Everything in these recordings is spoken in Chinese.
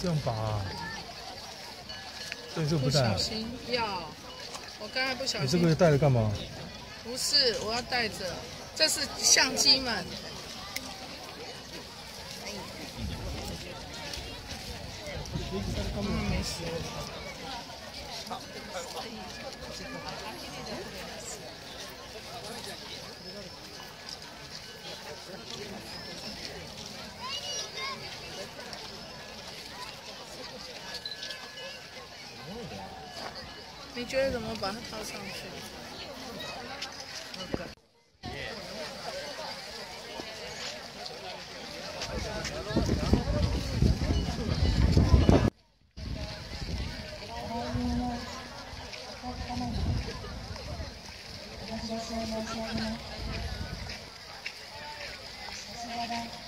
这样拔、啊，所以这个不带、啊小。心要，我刚才不小心，你这个带着干嘛？不是，我要带着，这是相机们。嗯，没事。你觉得怎么把它套上去？一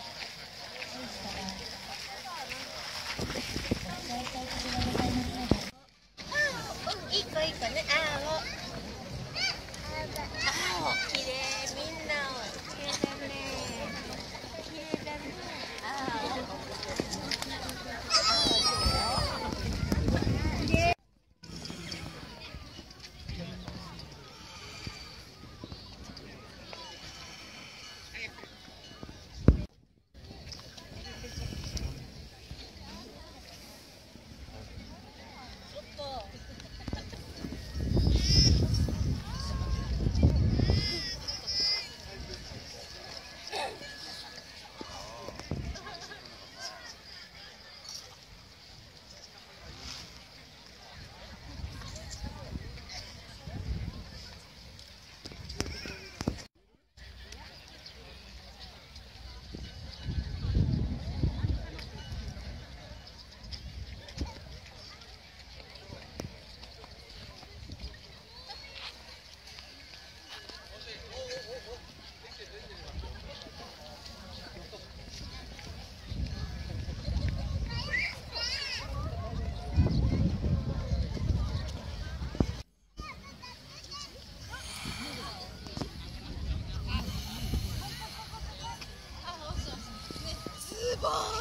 impossible!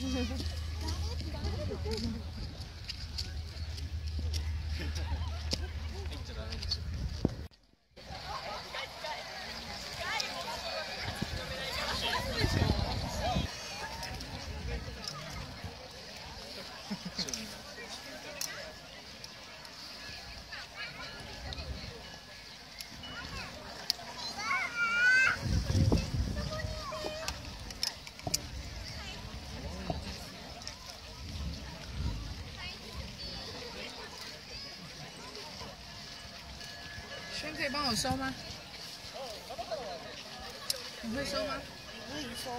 Thank you. 可以帮我收吗？你会收吗？我会收。